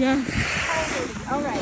Yeah. All right.